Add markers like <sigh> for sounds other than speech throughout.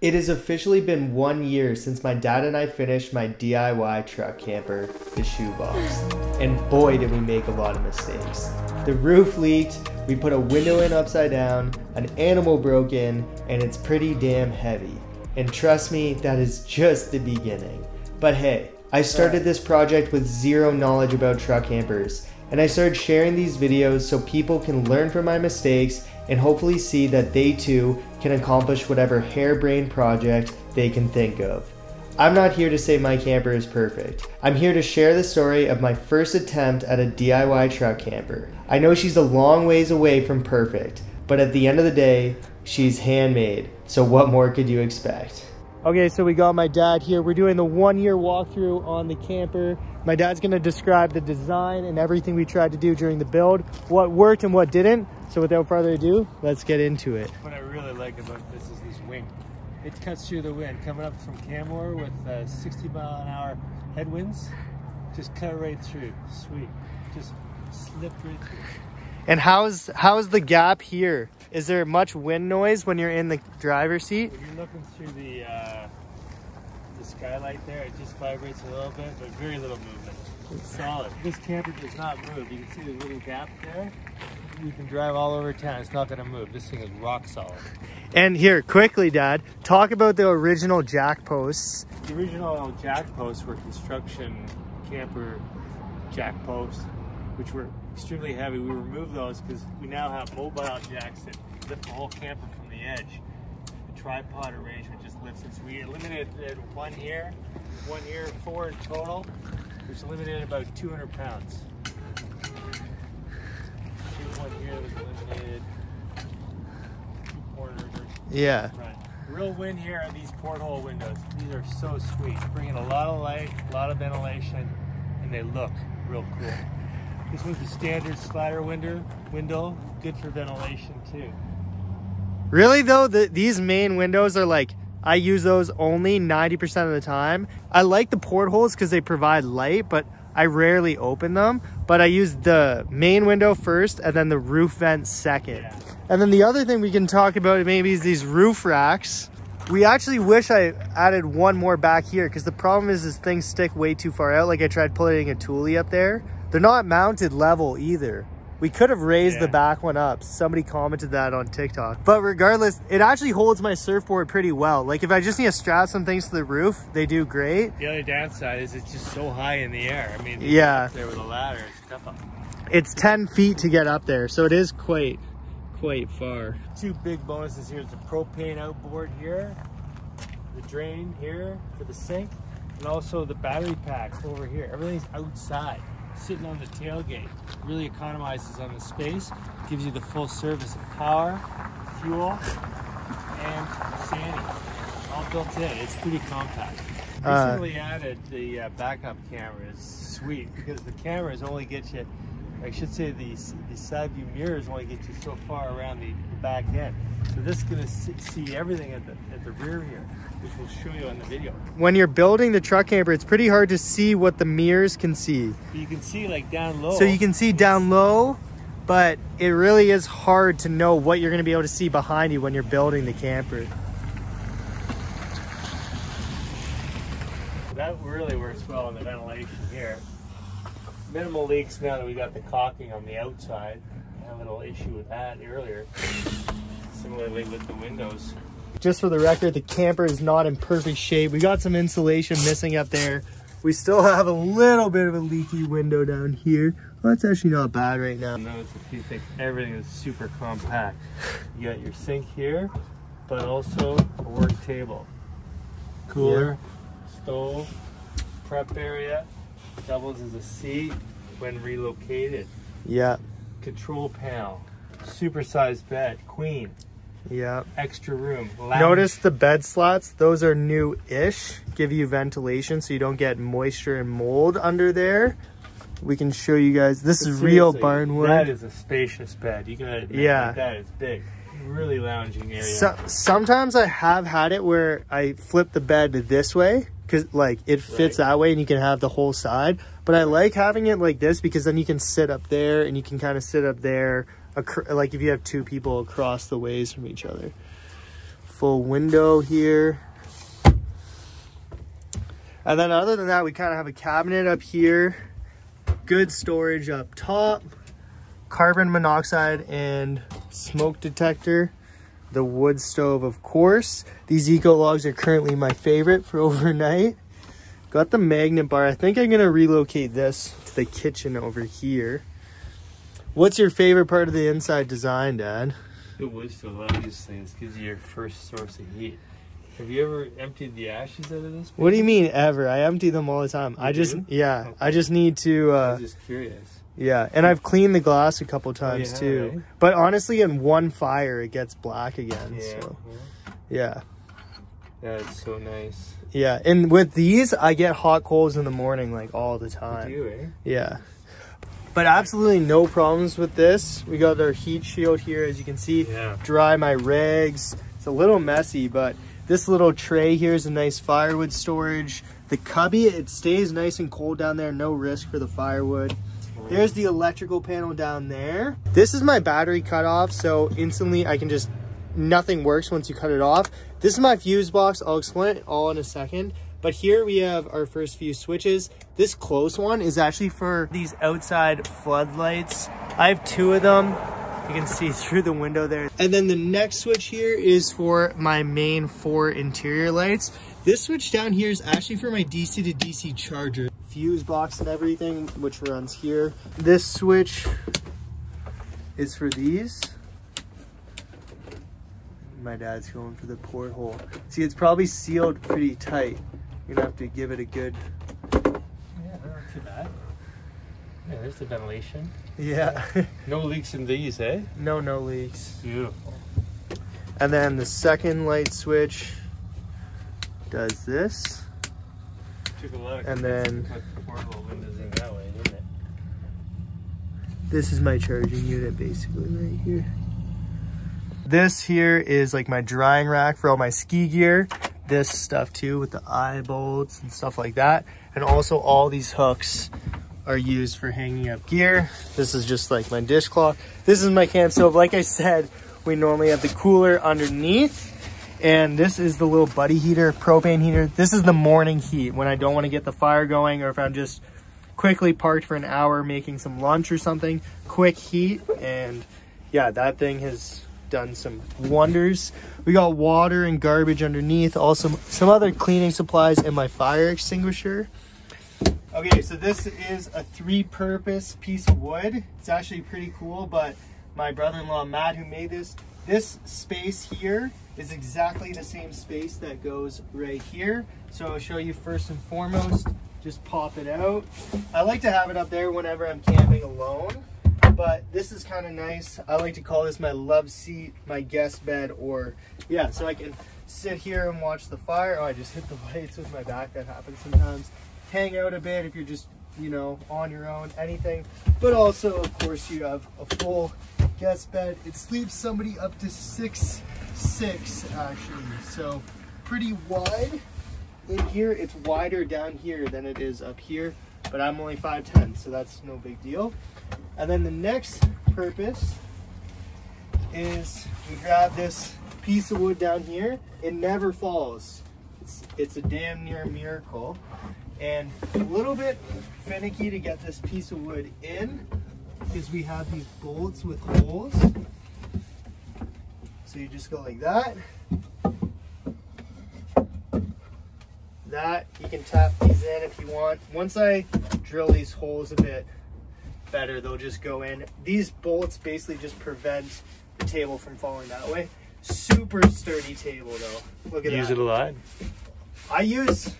It has officially been one year since my dad and I finished my DIY truck camper, the Shoebox. And boy, did we make a lot of mistakes. The roof leaked, we put a window in upside down, an animal broke in, and it's pretty damn heavy. And trust me, that is just the beginning. But hey, I started this project with zero knowledge about truck campers, and I started sharing these videos so people can learn from my mistakes and hopefully see that they too can accomplish whatever harebrained project they can think of. I'm not here to say my camper is perfect. I'm here to share the story of my first attempt at a DIY truck camper. I know she's a long ways away from perfect, but at the end of the day, she's handmade, so what more could you expect? Okay, so we got my dad here. We're doing the one year walkthrough on the camper. My dad's gonna describe the design and everything we tried to do during the build, what worked and what didn't. So without further ado, let's get into it. What I really like about this is this wing. It cuts through the wind. Coming up from Canmore with uh, 60 mile an hour headwinds, just cut right through. Sweet. Just slip right through. And how's how's the gap here? Is there much wind noise when you're in the driver's seat? When you're looking through the uh, the skylight there, it just vibrates a little bit, but very little movement. It's solid. This camper does not move. You can see the little gap there. You can drive all over town. It's not going to move. This thing is rock solid. And here, quickly, Dad, talk about the original jack posts. The original jack posts were construction camper jack posts, which were extremely heavy. We removed those because we now have mobile jacks that lift the whole camper from the edge. The tripod arrangement just lifts it. So we eliminated one here, one here, four in total, which eliminated about 200 pounds. Two, one here was eliminated. Two corners. Yeah. Right. Real win here on these porthole windows. These are so sweet. Bring in a lot of light, a lot of ventilation, and they look real cool. This one's a standard slider window, window, good for ventilation too. Really though, the, these main windows are like, I use those only 90% of the time. I like the portholes because they provide light, but I rarely open them. But I use the main window first and then the roof vent second. Yeah. And then the other thing we can talk about maybe is these roof racks. We actually wish I added one more back here because the problem is is things stick way too far out. Like I tried putting a Thule up there. They're not mounted level either. We could have raised Yeah. the back one up. Somebody commented that on TikTok. But regardless, it actually holds my surfboard pretty well. Like if I just need to strap some things to the roof, they do great. The other downside is it's just so high in the air. I mean, Yeah. there with a ladder, it's tough. It's 10 feet to get up there, so it is quite, quite far. Two big bonuses here is the propane outboard here, the drain here for the sink, and also the battery pack over here. Everything's outside, sitting on the tailgate. Really economizes on the space, gives you the full service of power, fuel, and sanding. All built in. It's pretty compact. Uh, Recently added the uh, backup camera is sweet because the cameras only get you, I should say the, the side view mirrors only get you so far around the, the back end. So this is going to see, everything at the, at the rear here, which we'll show you on the video. When you're building the truck camper, it's pretty hard to see what the mirrors can see. You can see like down low. So you can see down low, but it really is hard to know what you're gonna be able to see behind you when you're building the camper. That really works well in the ventilation here. Minimal leaks now that we got the caulking on the outside. I had a little issue with that earlier. Similarly with the windows. Just for the record, the camper is not in perfect shape. We got some insulation missing up there. We still have a little bit of a leaky window down here. Well, that's actually not bad right now. Notice if you think everything is super compact. You got your sink here, but also a work table. Cooler, stove, prep area, doubles as a seat when relocated. Yeah, Control panel, supersized bed, queen, yeah. extra room. Lounge. Notice the bed slots. those are new-ish, give you ventilation so you don't get moisture and mold under there. We can show you guys, this is real Seriously, barnwood. That is a spacious bed. You gotta admit, Yeah. like, that is big. Really lounging area. So, sometimes I have had it where I flip the bed this way because like it fits Right. that way and you can have the whole side. But I like having it like this because then you can sit up there and you can kind of sit up there, like if you have two people across the ways from each other. full window here. And then other than that, we kind of have a cabinet up here, good storage up top, carbon monoxide and smoke detector, the wood stove, of course. These eco logs are currently my favorite for <laughs> overnight. Got the magnet bar. I think I'm gonna relocate this to the kitchen over here. What's your favorite part of the inside design, Dad? The wood stove, a lot of these things gives you your first source of heat. Have you ever emptied the ashes out of this? What do you mean ever? I empty them all the time. You I just yeah, Okay. I just need to I uh was just curious. Yeah, and I've cleaned the glass a couple times yeah, too. right? But honestly in one fire it gets black again. Yeah. So yeah. That's so nice. Yeah. And with these I get hot coals in the morning like all the You time. do, eh? Yeah. But absolutely no problems with this. We got our heat shield here as you can see. Yeah. Dry my rags. It's a little messy, but this little tray here is a nice firewood storage. The cubby, it stays nice and cold down there. No risk for the firewood. There's the electrical panel down there. This is my battery cutoff, so instantly I can just, nothing works once you cut it off. This is my fuse box. I'll explain it all in a second. But here we have our first few switches. This close one is actually for these outside floodlights. I have two of them. You can see through the window there. And then the next switch here is for my main four interior lights. This switch down here is actually for my DC to DC charger. Fuse box and everything, which runs here. This switch is for these. My dad's going for the porthole. See, it's probably sealed pretty tight. You're gonna have to give it a good, Yeah, not too bad. Yeah, there's the ventilation. yeah. <laughs> No leaks in these, eh? no, no leaks. Beautiful. And then the second light switch does this. Took a lot of And then- to put the porthole windows in that way, didn't it? This is my charging unit basically right here. This here is like my drying rack for all my ski gear. This stuff too with the eye bolts and stuff like that. And also all these hooks are used for hanging up gear. This is just like my dishcloth. This is my camp stove. Like I said, we normally have the cooler underneath. And this is the little buddy heater, propane heater. This is the morning heat when I don't want to get the fire going or if I'm just quickly parked for an hour making some lunch or something. Quick heat. And yeah, that thing has done some wonders. We got water and garbage underneath. Also some other cleaning supplies and my fire extinguisher. Okay, so this is a three-purpose piece of wood. It's actually pretty cool, but my brother-in-law Matt, who made this, this space here is exactly the same space that goes right here. So I'll show you first and foremost. Just pop it out. I like to have it up there whenever I'm camping alone, but this is kind of nice. I like to call this my love seat, my guest bed, or yeah, so I can sit here and watch the fire. Oh, I just hit the <laughs> lights with my back. That happens sometimes hang out a bit if you're just, you know, on your own, anything. But also, of course, you have a full guest bed. It sleeps somebody up to six, six actually. So pretty wide. In here, it's wider down here than it is up here, but I'm only 5'10", so that's no big deal. And then the next purpose is we grab this piece of wood down here. It never falls. It's, it's a damn near miracle and a little bit finicky to get this piece of wood in because we have these bolts with holes. So you just go like that. That, you can tap these in if you want. Once I drill these holes a bit better, they'll just go in. These bolts basically just prevent the table from falling that way. Super sturdy table though. Look at Use that. Use it a lot. I use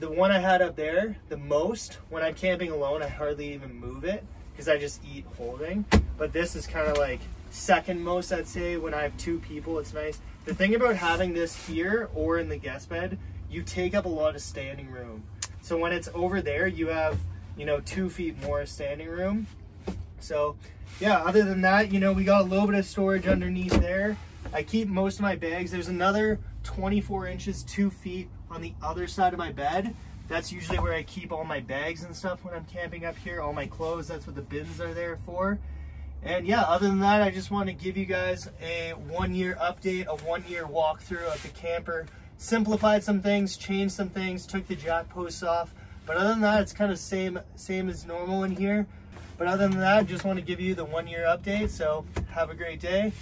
the one I had up there the most when I'm camping alone. I hardly even move it because I just eat holding. But this is kind of like second most, I'd say. When I have two people, it's nice. The thing about having this here or in the guest bed, you take up a lot of standing room. So when it's over there, you have, you know, two feet more standing room. So yeah, other than that, you know, we got a little bit of storage underneath there. I keep most of my bags. There's another 24 inches, two feet on the other side of my bed. That's usually where I keep all my bags and stuff when I'm camping up here. All my clothes, that's what the bins are there for. And yeah, other than that, I just want to give you guys a one year update, a one year walkthrough of the camper. Simplified some things, changed some things, took the jack posts off. But other than that, it's kind of same same as normal in here. But other than that, just want to give you the one year update. So have a great day.